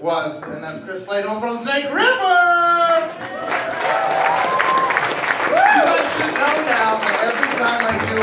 was, and that's Chris Sladeholm from Snake River! You guys should know now that every time I do